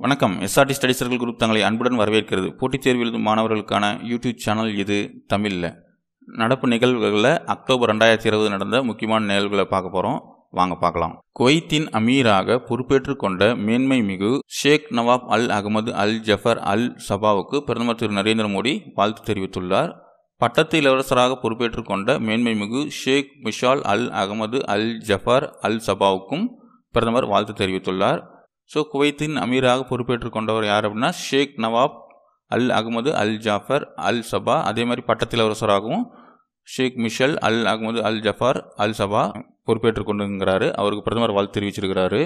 வணக்கம். SRT study circle group தங்களை அன்புடன் வரவேற்கிறது. போட்டித் தேர்வு எழுதும் மாணவர்களுக்கான யூடியூப் சேனல் இது தமிழில் நடப்பு நிகழ்வுகளில் அக்டோபர் ரெண்டாயிரத்தி இருபது நடந்த முக்கியமான நிகழ்வுகளை பார்க்க போகிறோம் வாங்க பார்க்கலாம். குவைத்தின் அமீராக பொறுப்பேற்றுக் கொண்ட மேன்மை மிகு ஷேக் நவாப் அல் அகமது அல் ஜஃபர் அல் சபாவுக்கு பிரதமர் திரு நரேந்திர மோடி வாழ்த்து தெரிவித்துள்ளார். பட்டத்து இளவரசராக பொறுப்பேற்றுக் கொண்ட மேன்மை மிகு ஷேக் மிஷால் அல் அகமது அல் ஜஃபர் அல் சபாவுக்கும் பிரதமர் வாழ்த்து தெரிவித்துள்ளார். ஸோ குவைத்தின் அமீராக பொறுப்பேற்றுக் கொண்டவர் யார் அப்படின்னா ஷேக் நவாப் அல் அகமது அல் ஜாஃபர் அல் சபா அதே மாதிரி பட்டத்திலவரசராகவும் Sheikh Mishal Al Ahmad Al Jaber Al Sabah பொறுப்பேற்றுக் கொண்டுங்கிறாரு அவருக்கு பிரதமர் வாழ்த்து தெரிவிச்சிருக்கிறாரு.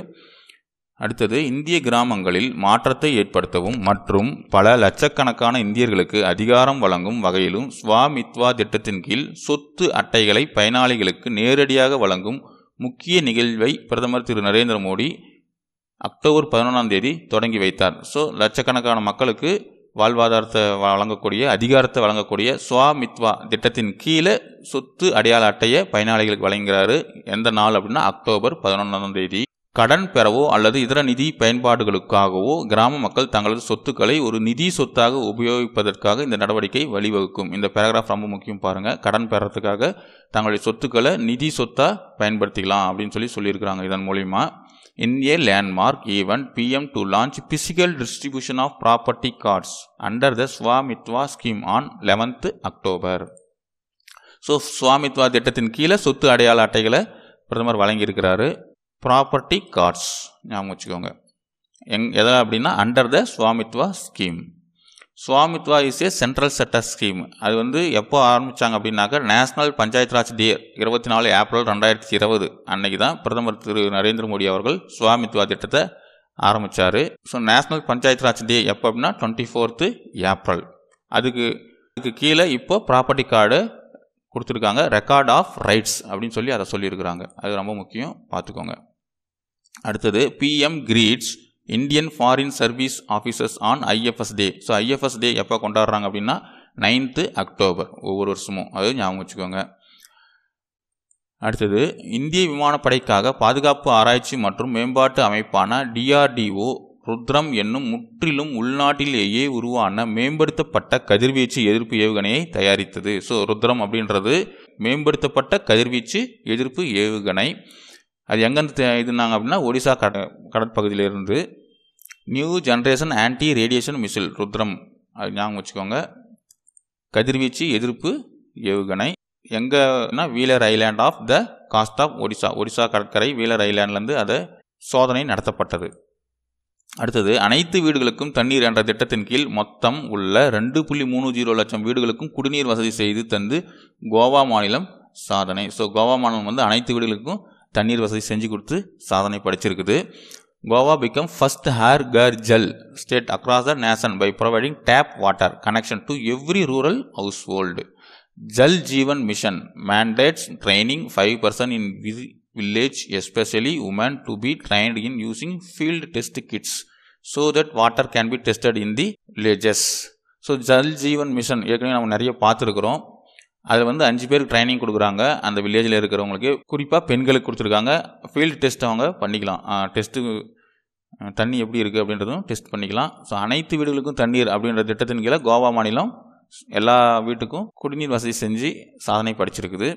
அடுத்தது இந்திய கிராமங்களில் மாற்றத்தை ஏற்படுத்தவும் மற்றும் பல லட்சக்கணக்கான இந்தியர்களுக்கு அதிகாரம் வழங்கும் வகையிலும் ஸ்வாமித்வா திட்டத்தின் கீழ் சொத்து அட்டைகளை பயனாளிகளுக்கு நேரடியாக வழங்கும் முக்கிய நிகழ்வை பிரதமர் திரு நரேந்திர மோடி அக்டோபர் பதினொன்றாம் தேதி தொடங்கி வைத்தார். ஸோ லட்சக்கணக்கான மக்களுக்கு வாழ்வாதாரத்தை வழங்கக்கூடிய அதிகாரத்தை வழங்கக்கூடிய சுவாமித்வா திட்டத்தின் கீழே சொத்து அடையாள அட்டையை பயனாளிகளுக்கு வழங்குகிறாரு. எந்த நாள் அப்படின்னா அக்டோபர் பதினொன்றாம் தேதி. கடன் பெறவோ அல்லது இதர நிதி பயன்பாடுகளுக்காகவோ கிராம மக்கள் தங்களது சொத்துக்களை ஒரு நிதி சொத்தாக உபயோகிப்பதற்காக இந்த நடவடிக்கை வழிவகுக்கும். இந்த பேராகிராஃப் ரொம்ப முக்கியம் பாருங்க. கடன் பெறத்துக்காக தங்களுடைய சொத்துக்களை நிதி சொத்தாக பயன்படுத்திக்கலாம் அப்படின்னு சொல்லி சொல்லியிருக்கிறாங்க இதன் மூலிமா in a landmark event PM to launch physical distribution of property cards under the Swamitwa scheme on 11th October. So Swamitva திட்டத்தின் கீழே சொத்து அடையாள அட்டைகளை பிரதமர் வழங்கியிருக்கிறாரு ப்ராப்பர்ட்டி கார்ட்ஸ் ஞாபகம் வச்சுக்கோங்க எங் எதை அப்படின்னா under the Swamitva scheme Swamitva is a central sector scheme. அது வந்து எப்போ ஆரம்பித்தாங்க அப்படின்னாக்க நேஷனல் பஞ்சாயத் ராஜ் டே இருபத்தி நாலு ஏப்ரல் ரெண்டாயிரத்தி இருபது அன்னைக்கு தான் பிரதமர் திரு நரேந்திர மோடி அவர்கள் சுவாமித்வா திட்டத்தை ஆரம்பித்தார் so national panchayat Raj day எப்போ அப்படின்னா டுவெண்ட்டி ஃபோர்த்து ஏப்ரல். அதுக்கு அதுக்கு கீழே இப்போ ப்ராப்பர்ட்டி கார்டு கொடுத்துருக்காங்க ரெக்கார்ட் ஆஃப் ரைட்ஸ் அப்படின்னு சொல்லி அதை சொல்லியிருக்கிறாங்க. அது ரொம்ப முக்கியம் பார்த்துக்கோங்க. அடுத்தது PM greets Indian foreign service officers on IFS day so IFS day எப்போ கொண்டாடுறாங்க அப்படின்னா நைன்த்து அக்டோபர் ஒவ்வொரு வருஷமும். அது ஞாபகம் வச்சுக்கோங்க. அடுத்தது இந்திய விமானப்படைக்காக பாதுகாப்பு ஆராய்ச்சி மற்றும் மேம்பாட்டு அமைப்பான டிஆர்டிஓ ருத்ரம் என்னும் முற்றிலும் உள்நாட்டிலேயே உருவான மேம்படுத்தப்பட்ட கதிர்வீச்சு எதிர்ப்பு ஏவுகணையை தயாரித்தது. ஸோ ருத்ரம் அப்படின்றது மேம்படுத்தப்பட்ட கதிர்வீச்சு எதிர்ப்பு ஏவுகணை. அது எங்கேருந்து இதுனாங்க அப்படின்னா ஒடிசா கட கடற்பகுதியிலிருந்து new generation anti radiation missile Rudram. அது ஞாபகம் வச்சுக்கோங்க. கதிர்வீச்சு எதிர்ப்பு ஏவுகணை. எங்கன்னா wheeler island off the coast of Odisha. Odisha கடற்கரை வீலர் ஐலாண்ட்லேருந்து அதை சோதனை நடத்தப்பட்டது. அடுத்தது அனைத்து வீடுகளுக்கும் தண்ணீர் என்ற திட்டத்தின் கீழ் மொத்தம் உள்ள ரெண்டு புள்ளி மூணு ஜீரோ லட்சம் வீடுகளுக்கும் குடிநீர் வசதி செய்து தந்து கோவா மாநிலம் சாதனை. ஸோ கோவா மாநிலம் வந்து அனைத்து வீடுகளுக்கும் தண்ணீர் வசதி செஞ்சு கொடுத்து சாதனை படைச்சிருக்குது. Goa became first Har Ghar Jal state across the nation by providing tap water connection to every rural household Jal Jeevan mission mandates training five percent in village especially women to be trained in using field test kits so that water can be tested in the villages so Jal Jeevan mission ஏற்கனவே நம்ம நிறைய பார்த்துருக்குறோம். அதில் வந்து அஞ்சு பேருக்கு training கொடுக்குறாங்க. அந்த வில்லேஜில் இருக்கிறவங்களுக்கு குறிப்பாக பெண்களுக்கு கொடுத்துருக்காங்க. ஃபீல்டு டெஸ்ட் அவங்க பண்ணிக்கலாம். டெஸ்ட்டு தண்ணி எப்படி இருக்குது அப்படின்றதும் டெஸ்ட் பண்ணிக்கலாம். ஸோ அனைத்து வீடுகளுக்கும் தண்ணீர் அப்படின்ற திட்டத்தின் கீழே கோவா மாநிலம் எல்லா வீட்டுக்கும் குடிநீர் வசதி செஞ்சு சாதனை படிச்சிருக்குது.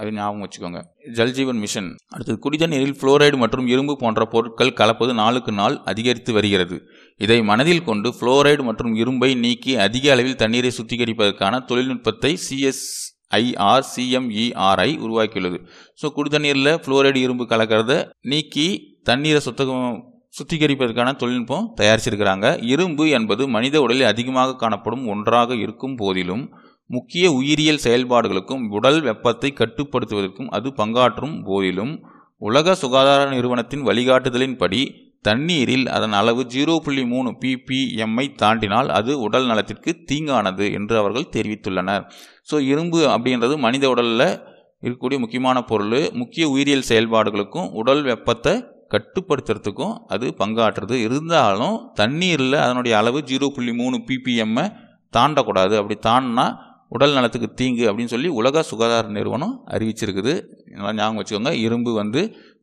அது ஞாபகம் வச்சுக்கோங்க. ஜல்ஜீவன் மிஷன். அடுத்தது குடிதண்ணீரில் ஃப்ளோரைடு மற்றும் இரும்பு போன்ற பொருட்கள் கலப்பது நாளுக்கு நாள் அதிகரித்து வருகிறது. இதை மனதில் கொண்டு ஃப்ளோரைடு மற்றும் இரும்பை நீக்கி அதிக அளவில் தண்ணீரை சுத்திகரிப்பதற்கான தொழில்நுட்பத்தை சிஎஸ் ஐஆர்சிஎம்இஆர்ஐ உருவாக்கியுள்ளது. ஸோ குடிதண்ணீரில் ஃப்ளோரைடு இரும்பு கலக்கிறத நீக்கி தண்ணீரை சுத்தகம் சுத்திகரிப்பதற்கான தொழில்நுட்பம் தயாரிச்சிருக்கிறாங்க. இரும்பு என்பது மனித உடலில் அதிகமாக காணப்படும் ஒன்றாக இருக்கும் போதிலும் முக்கிய உயிரியல் செயல்பாடுகளுக்கும் உடல் வெப்பத்தை கட்டுப்படுத்துவதற்கும் அது பங்காற்றும் போதிலும் உலக சுகாதார நிறுவனத்தின் வழிகாட்டுதலின்படி தண்ணீரில் அதன் அளவு ஜீரோ புள்ளி மூணு பிபிஎம்ஐ தாண்டினால் அது உடல் நலத்திற்கு தீங்கானது என்று அவர்கள் தெரிவித்துள்ளனர். ஸோ இரும்பு அப்படின்றது மனித உடலில் இருக்கக்கூடிய முக்கியமான பொருள். முக்கிய உயிரியல் செயல்பாடுகளுக்கும் உடல் வெப்பத்தை கட்டுப்படுத்துறதுக்கும் அது பங்காற்றுறது இருந்தாலும் தண்ணீரில் அதனுடைய அளவு ஜீரோ புள்ளி மூணு பிபிஎம்மை தாண்டக்கூடாது. அப்படி தாண்டினா உடல் நலத்துக்கு தீங்கு அப்படின்னு சொல்லி உலக சுகாதார நிறுவனம் அறிவிச்சிருக்குது. நல்லா ஞாபகம் வச்சுக்கோங்க. இரும்பு வந்து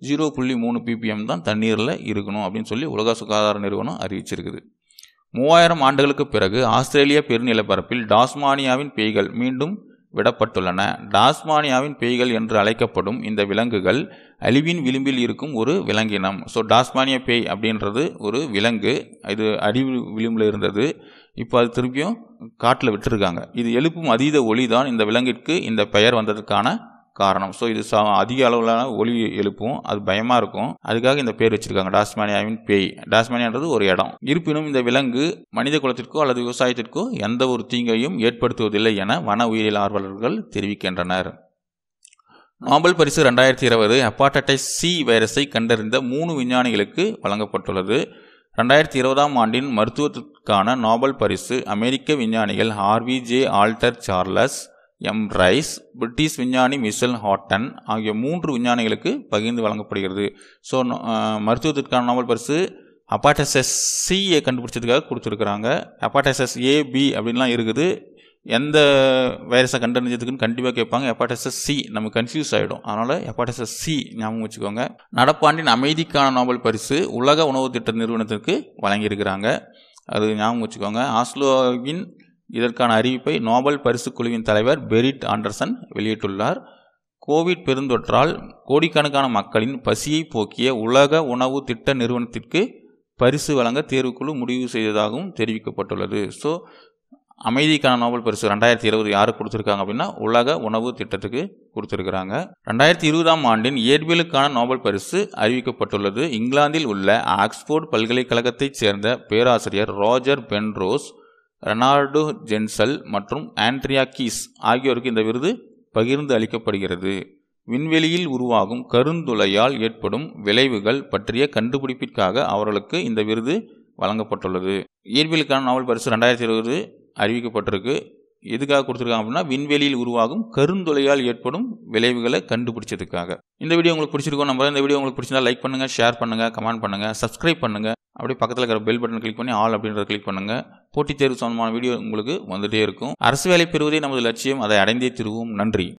ஜீரோ புள்ளி மூணு பிபிஎம் தான் தண்ணீரில் இருக்கணும் அப்படின்னு சொல்லி உலக சுகாதார நிறுவனம் அறிவிச்சிருக்குது. மூவாயிரம் ஆண்டுகளுக்கு பிறகு ஆஸ்திரேலிய பெருநிலப்பரப்பில் டாஸ்மானியாவின் பேய்கள் மீண்டும் விடப்பட்டுள்ளன. டாஸ்மானியாவின் பேய்கள் என்று அழைக்கப்படும் இந்த விலங்குகள் அழிவின் விளிம்பில் இருக்கும் ஒரு விலங்கினம். ஸோ டாஸ்மானியா பேய் அப்படின்றது ஒரு விலங்கு. இது அழிவு விளிம்பில் இருந்தது. இப்போ அது திருப்பியும் காட்டில் விட்டுருக்காங்க. இது எழுப்பும் அதீத ஒளி தான் இந்த விலங்கிற்கு இந்த பெயர் வந்ததுக்கான காரணம். ஸோ இது ச அதிக அளவிலான ஒளி எழுப்பும். அது பயமாக இருக்கும். அதுக்காக இந்த பேர் வச்சிருக்காங்க. டாஸ்மேனியாவின் பேய். டாஸ்மேனியான்றது ஒரு இடம். இருப்பினும் இந்த விலங்கு மனித குலத்திற்கோ அல்லது விவசாயத்திற்கோ எந்த ஒரு தீங்கையும் ஏற்படுத்துவதில்லை என வன உயிரியல் ஆர்வலர்கள் தெரிவிக்கின்றனர். நோபல் பரிசு ரெண்டாயிரத்தி இருபது ஹெப்பாட்டைட்டிஸ் சி வைரஸை கண்டறிந்த மூணு விஞ்ஞானிகளுக்கு வழங்கப்பட்டுள்ளது. ரெண்டாயிரத்தி இருபதாம் ஆண்டின் க்கான நோபல் பரிசு அமெரிக்க விஞ்ஞானிகள் Harvey J Alter Charles M. Rice British விஞ்ஞானி மிஷல் ஹாட்டன் ஆகிய மூன்று விஞ்ஞானிகளுக்கு பகிர்ந்து வழங்கப்படுகிறது. ஸோ மருத்துவத்திற்கான நோபல் பரிசு அப்பாட்டசஸ் சியை கண்டுபிடிச்சதுக்காக கொடுத்துருக்குறாங்க. அப்பாட்டசஸ் ஏபி அப்படின்லாம் இருக்குது. எந்த வைரஸை கண்டறிஞ்சதுக்குன்னு கண்டிப்பாக கேட்பாங்க. ஹெப்பாட்டசஸ் சி நம்ம கன்ஃபியூஸ் ஆகிடும் அதனால் ஹெப்பாட்டசஸ் சி ஞாபகம் வச்சுக்கோங்க. நடப்பாண்டின் அமைதிக்கான நோபல் பரிசு உலக உணவு திட்ட நிறுவனத்திற்கு வழங்கியிருக்கிறாங்க. அது ஞாபகம் வச்சுக்கோங்க. ஆஸ்லோவின் இதற்கான அறிவிப்பை நோபல் பரிசு குழுவின் தலைவர் பெரிட் ஆண்டர்சன் வெளியிட்டுள்ளார். கோவிட் பெருந்தொற்றால் கோடிக்கணக்கான மக்களின் பசியை போக்கிய உலக உணவு திட்ட நிறுவனத்திற்கு பரிசு வழங்க தேர்வுக்குழு முடிவு செய்ததாகவும் தெரிவிக்கப்பட்டுள்ளது. ஸோ அமைதிக்கான நோபல் பரிசு ரெண்டாயிரத்தி இருபது யாருக்கு கொடுத்துருக்காங்க அப்படின்னா உலக உணவு திட்டத்துக்கு கொடுத்துருக்குறாங்க. ரெண்டாயிரத்தி இருபதாம் ஆண்டின் இயற்பியலுக்கான நோபல் பரிசு அறிவிக்கப்பட்டுள்ளது. இங்கிலாந்தில் உள்ள ஆக்ஸ்போர்ட் பல்கலைக்கழகத்தைச் சேர்ந்த பேராசிரியர் ரோஜர் பென்ரோஸ் ரெனால்டோ ஜென்சல் மற்றும் ஆண்ட்ரியா கீஸ் ஆகியோருக்கு இந்த விருது பகிர்ந்து அளிக்கப்படுகிறது. விண்வெளியில் உருவாகும் கருந்துளையால் ஏற்படும் விளைவுகள் பற்றிய கண்டுபிடிப்பிற்காக அவர்களுக்கு இந்த விருது வழங்கப்பட்டுள்ளது. இயற்பியலுக்கான நாவல் பரிசு ரெண்டாயிரத்தி இருபது அறிவிக்கப்பட்டிருக்கு. எதுக்காக கொடுத்துருக்காங்க அப்படின்னா விண்வெளியில் உருவாகும் கருந்துளையால் ஏற்படும் விளைவுகளை கண்டுபிடிச்சதுக்காக. இந்த வீடியோ உங்களுக்கு பிடிச்சிருக்கோம் நம்ம இந்த வீடியோ உங்களுக்கு பிடிச்சிருந்தா லைக் பண்ணுங்கள் ஷேர் பண்ணுங்கள் கமெண்ட் பண்ணுங்கள் சப்ஸ்கிரைப் பண்ணுங்க. அப்படியே பக்கத்தில் இருக்கிற பெல் பட்டன் கிளிக் பண்ணி ஆல் அப்படின்றத கிளிக் பண்ணுங்கள் போட்டித் தேர்வு சம்பந்தமான வீடியோ உங்களுக்கு வந்துகிட்டே இருக்கும். அரசு வேலை பெறுவதே நமது லட்சியம். அதை அடைந்தே திருவோம். நன்றி.